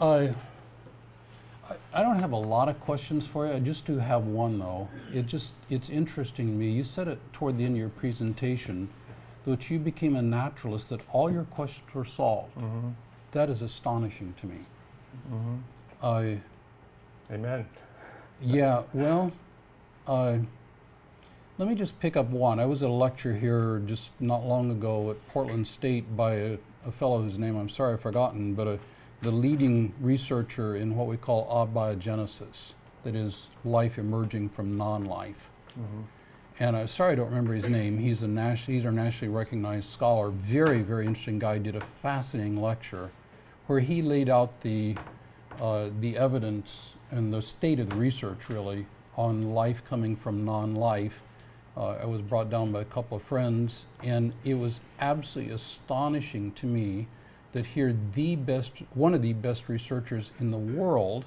I, I- I don't have a lot of questions for you. I just do have one though. It just it's interesting to me. You said it toward the end of your presentation that you became a naturalist, that all your questions were solved. hmm That is astonishing to me. hmm I Amen. yeah, well, uh, let me just pick up one. I was at a lecture here just not long ago at Portland State by a, a fellow whose name I'm sorry I've forgotten, but a, the leading researcher in what we call abiogenesis, that is, life emerging from non life. hmm And I'm sorry I don't remember his name. He's a nas- he's our nationally recognized scholar. Very, very interesting guy. Did a fascinating lecture where he laid out the uh, the evidence and the state of the research really on life coming from non-life. Uh, I was brought down by a couple of friends, and it was absolutely astonishing to me that here the best, one of the best researchers in the world,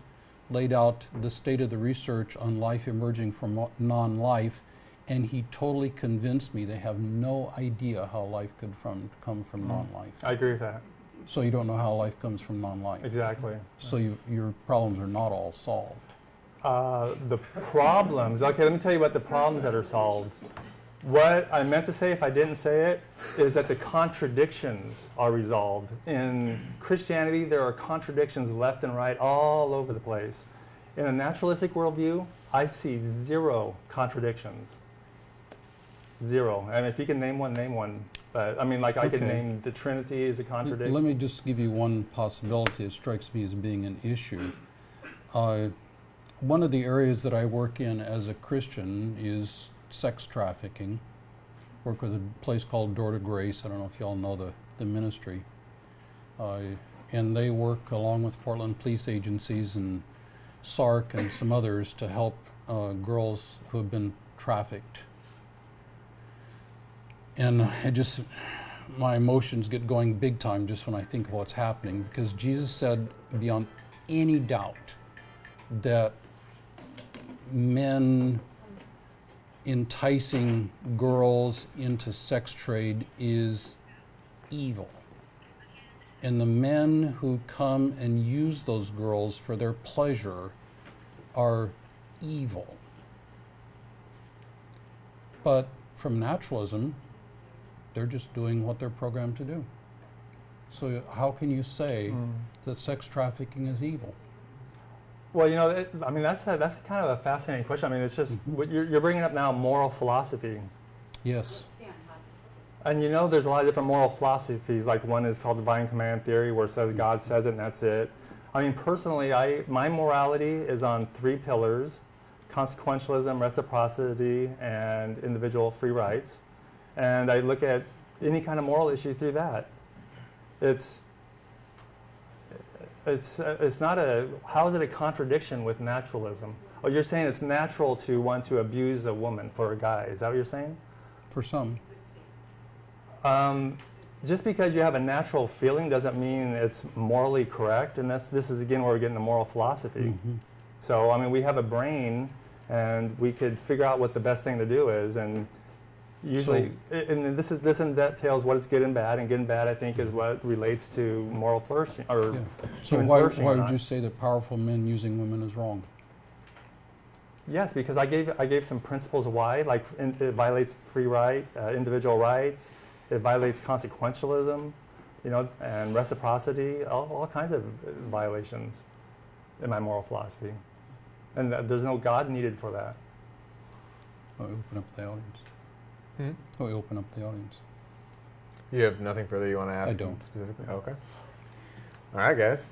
laid out the state of the research on life emerging from non-life, and he totally convinced me they have no idea how life could from come from Mm. non-life. I agree with that. So you don't know how life comes from non-life. Exactly. So you, your problems are not all solved. Uh, the problems, okay, let me tell you about the problems that are solved. What I meant to say, if I didn't say it, is that the contradictions are resolved. In Christianity, there are contradictions left and right all over the place. In a naturalistic worldview, I see zero contradictions. Zero. And if you can name one, name one. But I mean, like I could name the Trinity as a contradiction. Let me just give you one possibility It strikes me as being an issue. Uh, one of the areas that I work in as a Christian is sex trafficking. Work with a place called Door to Grace. I don't know if y'all know the, the ministry. Uh, and they work along with Portland police agencies and SARC and some others to help uh, girls who have been trafficked. And I just, my emotions get going big time just when I think of what's happening because Jesus said beyond any doubt that men enticing girls into sex trade is evil. And the men who come and use those girls for their pleasure are evil. But from naturalism, they're just doing what they're programmed to do. So how can you say Mm. that sex trafficking is evil? Well, you know, it, I mean, that's a, that's kind of a fascinating question. I mean, it's just Mhm. what you're, you're bringing up now moral philosophy, Yes. and you know, there's a lot of different moral philosophies. Like one is called divine command theory, where it says God says it and that's it. I mean, personally, I my morality is on three pillars: consequentialism, reciprocity, and individual free rights. And I look at any kind of moral issue through that. It's it's uh, it's not a how is it a contradiction with naturalism? Oh, you're saying it's natural to want to abuse a woman for a guy. Is that what you're saying? For some. Um, just because you have a natural feeling doesn't mean it's morally correct, and that's this is again where we're getting to moral philosophy. Mhm. So I mean, we have a brain, and we could figure out what the best thing to do is, and usually, i- and this is this entails what is good and bad, and good and bad I think is what relates to moral flourishing or Yeah. So human why, flourishing why would you say that powerful men using women is wrong? Yes, because I gave I gave some principles why, like in, it violates free right, uh, individual rights, it violates consequentialism, you know, and reciprocity, all, all kinds of uh, violations in my moral philosophy, and th- there's no God needed for that. Oh, open up the audience. Hmm? Oh, open up the audience. You have nothing further you want to ask? I don't. Specifically? Okay. All right, guys.